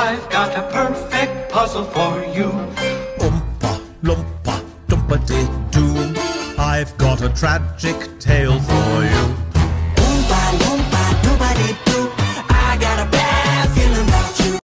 I've got a perfect puzzle for you. Oompa, loompa, doompity doo. I've got a tragic tale for you.